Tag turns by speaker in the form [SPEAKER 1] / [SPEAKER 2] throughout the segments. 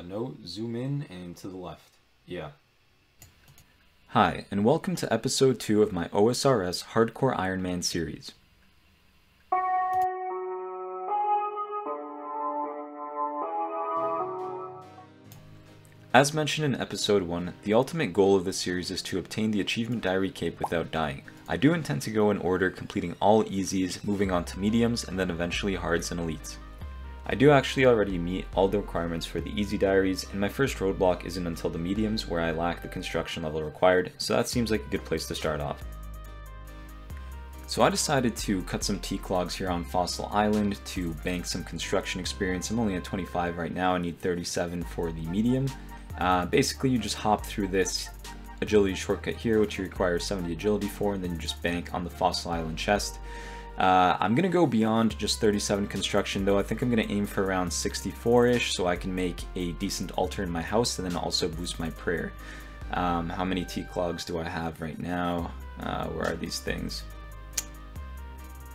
[SPEAKER 1] Uh, zoom in and to the left. Yeah.
[SPEAKER 2] Hi, and welcome to episode 2 of my OSRS Hardcore Iron Man series. As mentioned in episode 1, the ultimate goal of this series is to obtain the achievement diary cape without dying. I do intend to go in order, completing all easies, moving on to mediums, and then eventually hards and elites. I do actually already meet all the requirements for the easy diaries, and my first roadblock isn't until the mediums where I lack the construction level required, so that seems like a good place to start off. So I decided to cut some teak logs here on Fossil Island to bank some construction experience. I'm only at 25 right now, I need 37 for the medium, uh, basically, you just hop through this agility shortcut here, which you require 70 agility for, and then you just bank on the Fossil Island chest. Uh, I'm to go beyond just 37 construction, though. I think I'm to aim for around 64-ish, so I can make a decent altar in my house, and then also boost my prayer. Um, how many teak logs do I have right now? Uh, where are these things?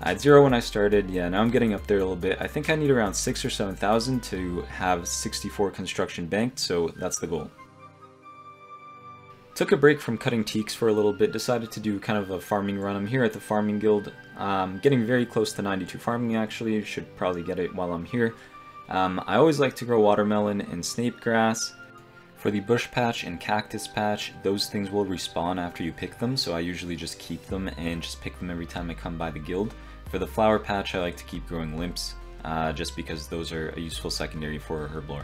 [SPEAKER 2] I had zero when I started, yeah, now I'm getting up there a little bit. I think I need around six or 7,000 to have 64 construction banked, so that's the goal. Took a break from cutting teaks for a little bit, decided to do kind of a farming run. I'm here at the farming guild, um, getting very close to 92 farming actually, should probably get it while I'm here. Um, I always like to grow watermelon and snape grass. For the bush patch and cactus patch, those things will respawn after you pick them, so I usually just keep them and just pick them every time I come by the guild. For the flower patch, I like to keep growing limps, uh, just because those are a useful secondary for herblore.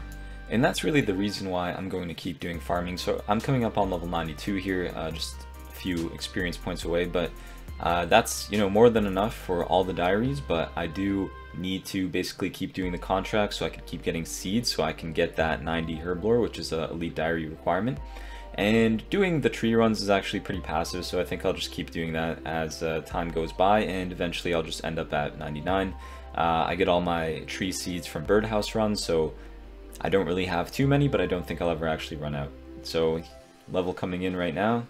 [SPEAKER 2] And that's really the reason why I'm going to keep doing farming. So I'm coming up on level 92 here, uh, just a few experience points away, but uh, that's you know more than enough for all the diaries, but I do need to basically keep doing the contract so I can keep getting seeds so I can get that 90 herblore, which is a elite diary requirement. And doing the tree runs is actually pretty passive, so I think I'll just keep doing that as uh, time goes by, and eventually I'll just end up at 99. Uh, I get all my tree seeds from birdhouse runs, so I don't really have too many, but I don't think I'll ever actually run out. So level coming in right now,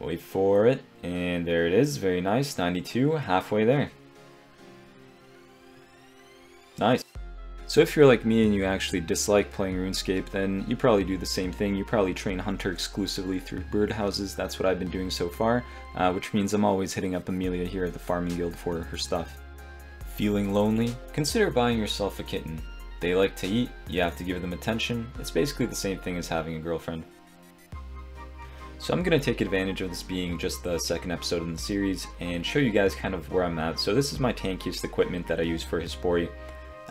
[SPEAKER 2] Wait for it, and there it is, very nice, 92, halfway there. Nice. So if you're like me and you actually dislike playing RuneScape, then you probably do the same thing. You probably train Hunter exclusively through birdhouses, that's what I've been doing so far, uh, which means I'm always hitting up Amelia here at the Farming Guild for her stuff. Feeling lonely? Consider buying yourself a kitten. They like to eat, you have to give them attention, it's basically the same thing as having a girlfriend. So I'm going to take advantage of this being just the second episode in the series and show you guys kind of where I'm at. So this is my tankiest equipment that I use for Hespori.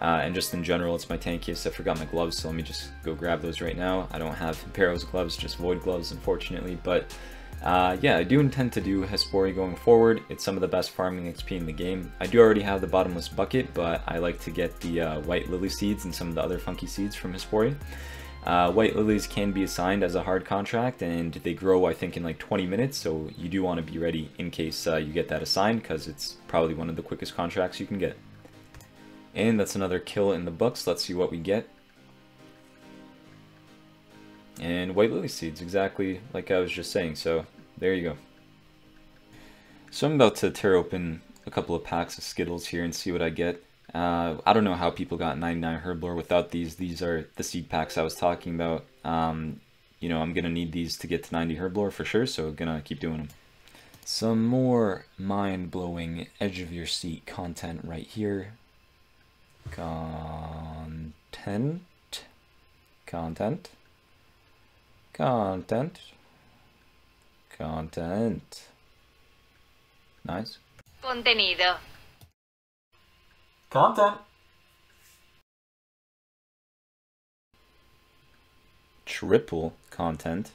[SPEAKER 2] Uh, and just in general, it's my tankiest. I forgot my gloves, so let me just go grab those right now. I don't have Impero's gloves, just Void gloves, unfortunately. But uh, yeah, I do intend to do Hespori going forward. It's some of the best farming XP in the game. I do already have the bottomless bucket, but I like to get the uh, white lily seeds and some of the other funky seeds from Hespori. Uh, white lilies can be assigned as a hard contract and they grow I think in like 20 minutes so you do want to be ready in case uh, you get that assigned because it's probably one of the quickest contracts you can get. And that's another kill in the books, let's see what we get. And white lily seeds, exactly like I was just saying, so there you go. So I'm about to tear open a couple of packs of Skittles here and see what I get. Uh, I don't know how people got 99 Herblore without these. These are the seed packs I was talking about. Um, you know, I'm going to need these to get to 90 Herblore for sure, so going to keep doing them. Some more mind-blowing edge-of-your-seat content right here. Content. Content. Content. Content. Nice.
[SPEAKER 3] Contenido.
[SPEAKER 1] Content.
[SPEAKER 2] Triple content.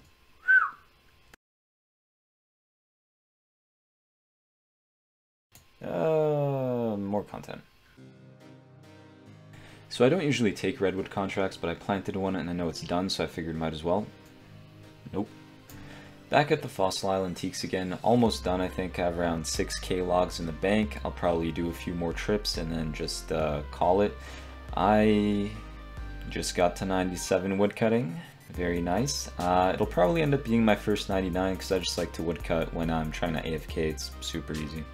[SPEAKER 2] Uh, more content. So I don't usually take redwood contracts, but I planted one and I know it's done, so I figured might as well. Nope. Back at the Fossil Island Teaks again, almost done I think, I have around 6k logs in the bank. I'll probably do a few more trips and then just uh, call it. I just got to 97 woodcutting, very nice. Uh, it'll probably end up being my first 99 because I just like to woodcut when I'm trying to AFK, it's super easy.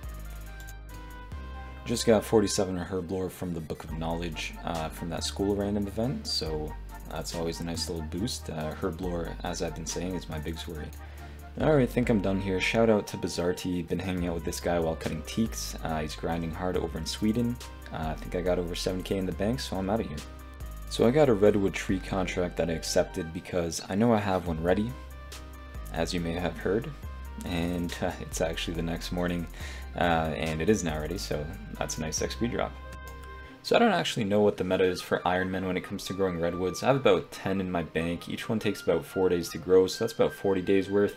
[SPEAKER 2] Just got 47 herblore from the Book of Knowledge uh, from that school random event, so That's always a nice little boost. Uh, Herblore, as I've been saying, is my biggest worry. Alright, I think I'm done here. Shout out to Bizarti. Been hanging out with this guy while cutting teaks. Uh, he's grinding hard over in Sweden. Uh, I think I got over 7k in the bank, so I'm out of here. So I got a redwood tree contract that I accepted because I know I have one ready, as you may have heard, and uh, it's actually the next morning, uh, and it is now ready, so that's a nice XP drop. So I don't actually know what the meta is for Ironmen when it comes to growing redwoods. I have about 10 in my bank. Each one takes about 4 days to grow, so that's about 40 days worth.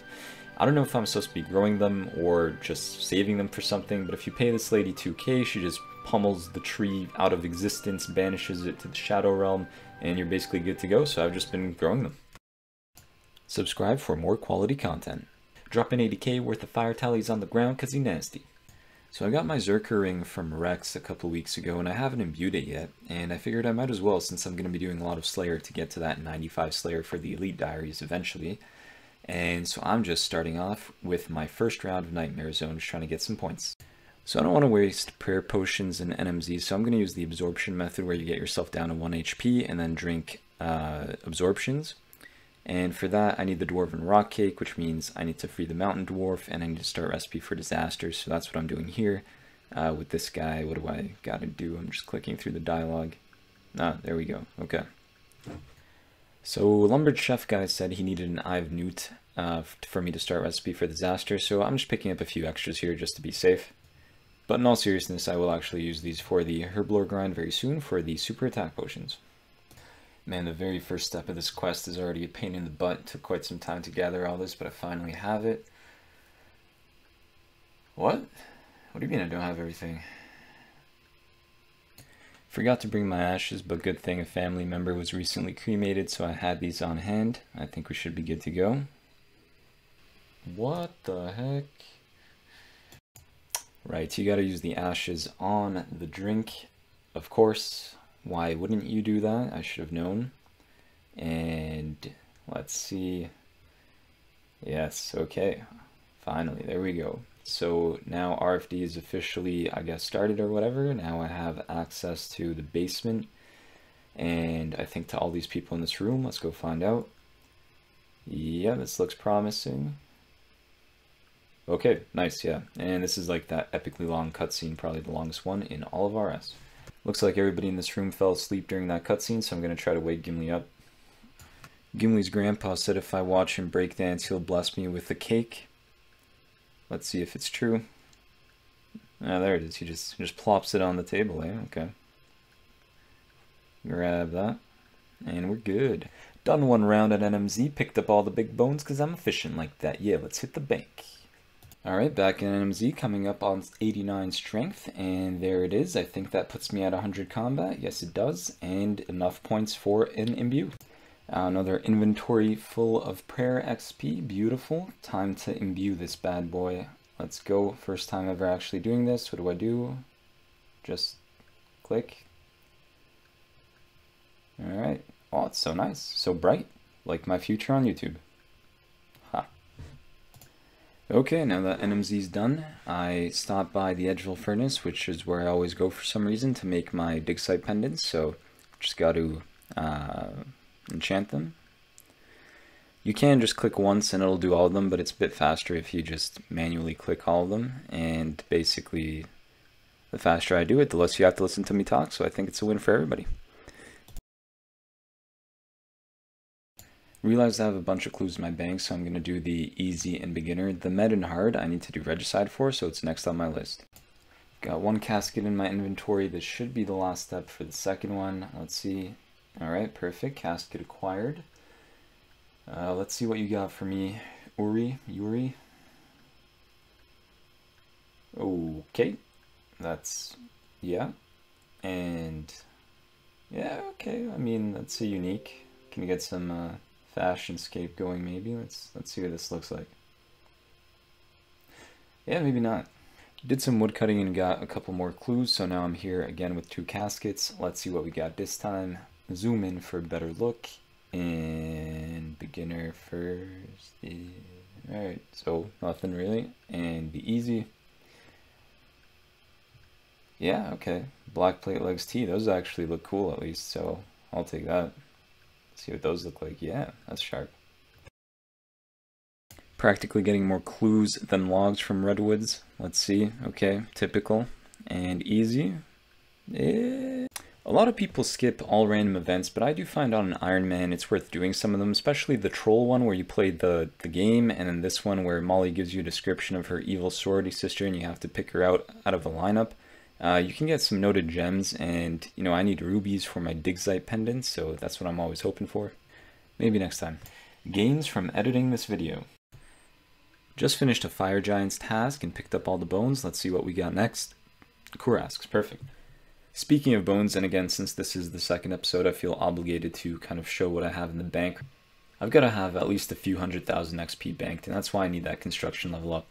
[SPEAKER 2] I don't know if I'm supposed to be growing them or just saving them for something, but if you pay this lady 2k, she just pummels the tree out of existence, banishes it to the Shadow Realm, and you're basically good to go, so I've just been growing them. Subscribe for more quality content. Dropping 80k worth of fire tallies on the ground cause he nasty. So I got my Zerker ring from Rex a couple weeks ago and I haven't imbued it yet, and I figured I might as well since I'm going to be doing a lot of Slayer to get to that 95 Slayer for the Elite Diaries eventually. And so I'm just starting off with my first round of Nightmare Zone, just trying to get some points. So I don't want to waste prayer potions and NMZ, so I'm going to use the absorption method where you get yourself down to 1 HP and then drink uh, absorptions. And for that, I need the Dwarven Rock Cake, which means I need to free the Mountain Dwarf, and I need to start Recipe for Disasters, so that's what I'm doing here. Uh, with this guy, what do I gotta do? I'm just clicking through the dialogue. Ah, there we go, okay. So Lumbridge Chef guy said he needed an Eye of Newt uh, for me to start Recipe for Disaster, so I'm just picking up a few extras here just to be safe. But in all seriousness, I will actually use these for the Herblore grind very soon for the super attack potions. Man, the very first step of this quest is already a pain in the butt. It took quite some time to gather all this, but I finally have it. What? What do you mean I don't have everything? Forgot to bring my ashes, but good thing a family member was recently cremated, so I had these on hand. I think we should be good to go. What the heck? Right, you gotta use the ashes on the drink, of course. Why wouldn't you do that? I should have known. And let's see. Yes, okay. Finally, there we go. So now RFD is officially, I guess, started or whatever. Now I have access to the basement. And I think to all these people in this room, let's go find out. Yeah, this looks promising. Okay, nice, yeah. And this is like that epically long cutscene, probably the longest one in all of RS. Looks like everybody in this room fell asleep during that cutscene, so I'm going to try to wake Gimli up. Gimli's grandpa said if I watch him break dance, he'll bless me with a cake. Let's see if it's true. Ah, there it is. He just just plops it on the table, eh? Okay. Grab that. And we're good. Done one round at NMZ, picked up all the big bones because I'm efficient like that. Yeah, let's hit the bank. Alright, back in NMZ, coming up on 89 strength, and there it is. I think that puts me at 100 combat. Yes, it does, and enough points for an imbue. Uh, another inventory full of prayer XP, beautiful. Time to imbue this bad boy. Let's go. First time ever actually doing this. What do I do? Just click. Alright. Oh, it's so nice. So bright. Like my future on YouTube. Okay, now that NMZ's done, I stopped by the Edgeville Furnace, which is where I always go for some reason to make my dig site pendants, so just got to uh, enchant them. You can just click once and it'll do all of them, but it's a bit faster if you just manually click all of them, and basically the faster I do it, the less you have to listen to me talk, so I think it's a win for everybody. Realized I have a bunch of clues in my bank, so I'm going to do the easy and beginner. The med and hard I need to do regicide for, so it's next on my list. Got one casket in my inventory. This should be the last step for the second one. Let's see. Alright, perfect. Casket acquired. Uh, let's see what you got for me. Uri, Yuri. Okay. That's, yeah. And, yeah, okay. I mean, that's a unique. Can you get some, uh, Fashionscape going maybe. Let's let's see what this looks like. Yeah, maybe not. Did some wood cutting and got a couple more clues, so now I'm here again with two caskets. Let's see what we got this time. Zoom in for a better look. And beginner first. Alright, so nothing really. And the easy. Yeah, okay. Black plate legs T. Those actually look cool at least, so I'll take that. See what those look like. Yeah, that's sharp. Practically getting more clues than logs from redwoods. Let's see. Okay, typical and easy. Eh. A lot of people skip all random events, but I do find on an Iron Man it's worth doing some of them, especially the troll one where you play the, the game, and then this one where Molly gives you a description of her evil sorority sister and you have to pick her out out of a lineup. Uh, you can get some noted gems, and you know I need rubies for my Digsite pendants, so that's what I'm always hoping for. Maybe next time. Gains from editing this video. Just finished a Fire Giants task and picked up all the bones. Let's see what we got next. Kurasks, perfect. Speaking of bones, and again, since this is the second episode, I feel obligated to kind of show what I have in the bank. I've got to have at least a few hundred thousand XP banked, and that's why I need that construction level up.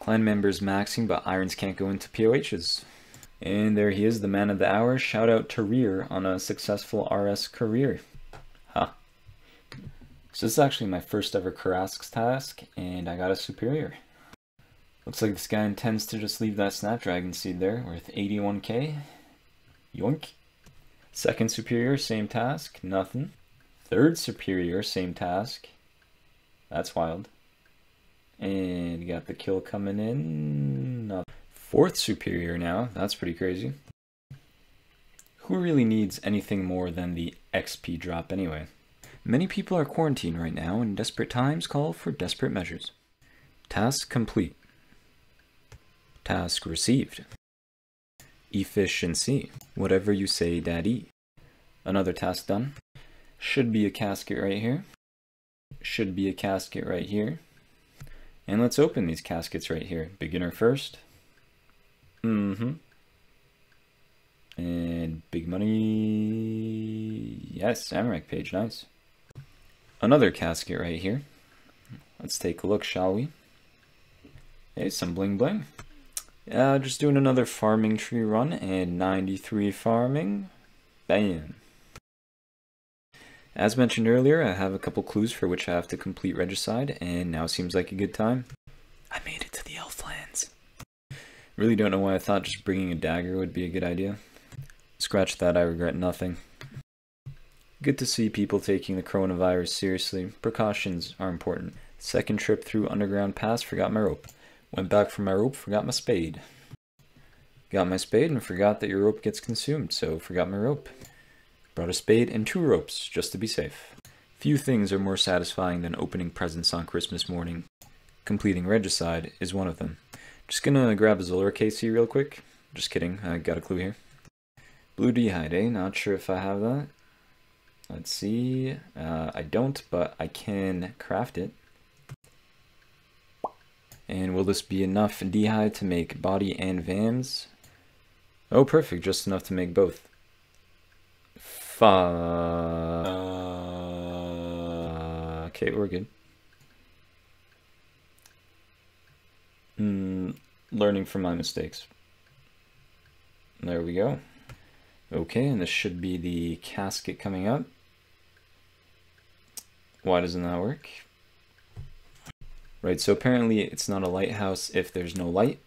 [SPEAKER 2] Clan members maxing, but irons can't go into POHs. And there he is, the man of the hour. Shout out to Rear on a successful RS career. Huh. So this is actually my first ever Kurasks task, and I got a superior. Looks like this guy intends to just leave that Snapdragon seed there, worth 81k. Yoink. Second superior, same task, nothing. Third superior, same task. That's wild. And got the kill coming in. Fourth superior now, that's pretty crazy. Who really needs anything more than the XP drop anyway? Many people are quarantined right now, and desperate times call for desperate measures. Task complete. Task received. Efficiency. Whatever you say, Daddy. Another task done. Should be a casket right here. Should be a casket right here. And let's open these caskets right here. Beginner first. Mm-hmm. And big money. Yes, Amaranth page, nice. Another casket right here. Let's take a look, shall we? Hey, some bling bling. Uh, just doing another farming tree run and 93 farming. Bam. As mentioned earlier, I have a couple clues for which I have to complete Regicide, and now seems like a good time. I made it to the Elflands. Really don't know why I thought just bringing a dagger would be a good idea. Scratch that, I regret nothing. Good to see people taking the coronavirus seriously. Precautions are important. Second trip through Underground Pass, forgot my rope. Went back for my rope, forgot my spade. Got my spade and forgot that your rope gets consumed, so forgot my rope. Brought a spade and two ropes, just to be safe. Few things are more satisfying than opening presents on Christmas morning. Completing Regicide is one of them. Just gonna grab a Zulrah KC real quick. Just kidding, I got a clue here. Blue D'hide, eh? Not sure if I have that. Let's see. Uh, I don't, but I can craft it. And will this be enough D'hide to make body and VAMs? Oh, perfect, just enough to make both. Fuck. Okay, we're good. Mm, learning from my mistakes. There we go. Okay, and this should be the casket coming up. Why doesn't that work? Right, so apparently it's not a lighthouse if there's no light.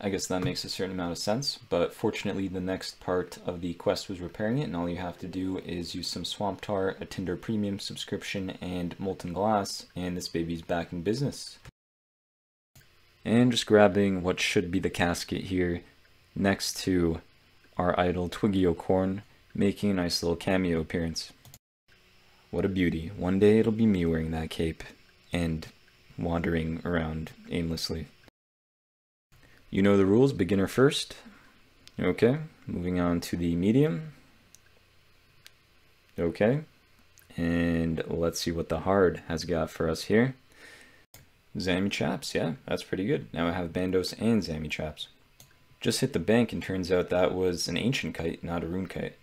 [SPEAKER 2] I guess that makes a certain amount of sense, but fortunately the next part of the quest was repairing it, and all you have to do is use some Swamp Tar, a Tinder Premium subscription, and Molten Glass, and this baby's back in business. And just grabbing what should be the casket here, next to our idol Twiggy O'Corn, making a nice little cameo appearance. What a beauty. One day it'll be me wearing that cape, and wandering around aimlessly. You know the rules, beginner first. Okay, moving on to the medium. Okay, and let's see what the hard has got for us here. Zammy Chaps, yeah, that's pretty good. Now I have Bandos and Zammy Chaps. Just hit the bank and turns out that was an ancient kite, not a rune kite.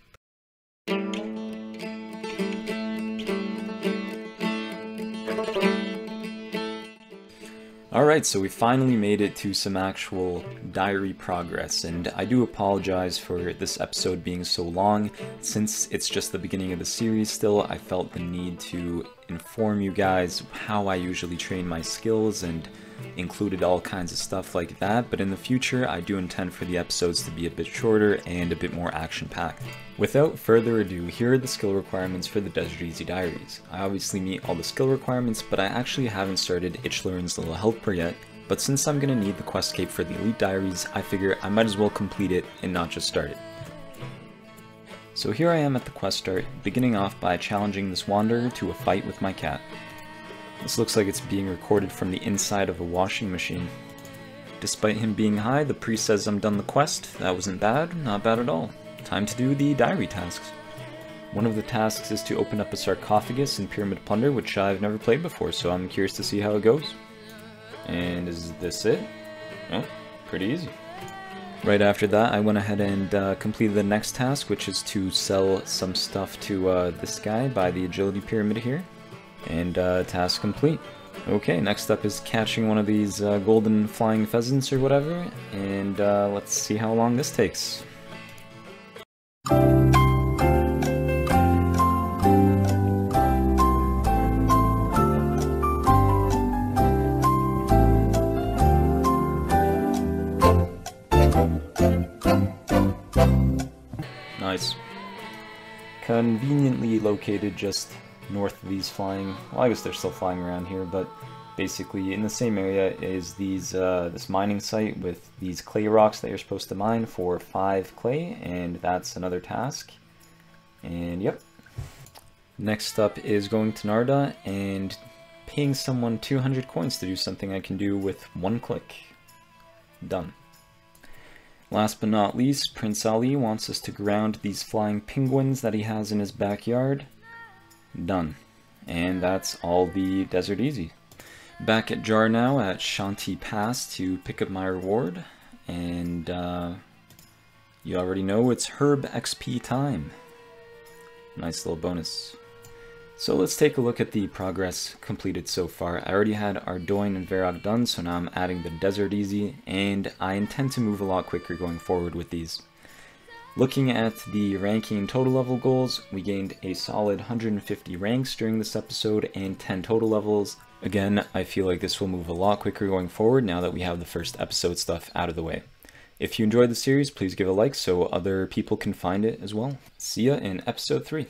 [SPEAKER 2] Alright, so we finally made it to some actual diary progress, and I do apologize for this episode being so long. Since it's just the beginning of the series still, I felt the need to inform you guys how I usually train my skills and included all kinds of stuff like that, but in the future I do intend for the episodes to be a bit shorter and a bit more action-packed. Without further ado, here are the skill requirements for the Desert Easy Diaries. I obviously meet all the skill requirements, but I actually haven't started Icthlarin's Little Helper yet, but since I'm gonna need the quest cape for the Elite Diaries, I figure I might as well complete it and not just start it. So here I am at the quest start, beginning off by challenging this wanderer to a fight with my cat. This looks like it's being recorded from the inside of a washing machine. Despite him being high, the priest says I'm done the quest. That wasn't bad, not bad at all. Time to do the diary tasks. One of the tasks is to open up a sarcophagus in Pyramid Plunder, which I've never played before, so I'm curious to see how it goes. And is this it? Oh, pretty easy. Right after that, I went ahead and uh, completed the next task, which is to sell some stuff to uh, this guy by the agility pyramid here. And uh, task complete. Okay, next up is catching one of these uh, golden flying pheasants or whatever, and uh, let's see how long this takes. Nice. Conveniently located just north of these flying, well I guess they're still flying around here, but basically in the same area is these uh, this mining site with these clay rocks that you're supposed to mine for 5 clay, and that's another task. And yep. Next up is going to Nardah and paying someone 200 coins to do something I can do with one click. Done. Last but not least, Prince Ali wants us to ground these flying penguins that he has in his backyard. Done. And that's all the Desert Easy. Back at Jarr now at Shantay Pass to pick up my reward. And uh, you already know it's Herb XP time. Nice little bonus. So let's take a look at the progress completed so far. I already had Ardougne and Varrock done, so now I'm adding the Desert Easy, and I intend to move a lot quicker going forward with these. Looking at the ranking total level goals, we gained a solid 150 ranks during this episode and 10 total levels. Again, I feel like this will move a lot quicker going forward now that we have the first episode stuff out of the way. If you enjoyed the series, please give a like so other people can find it as well. See ya in episode 3.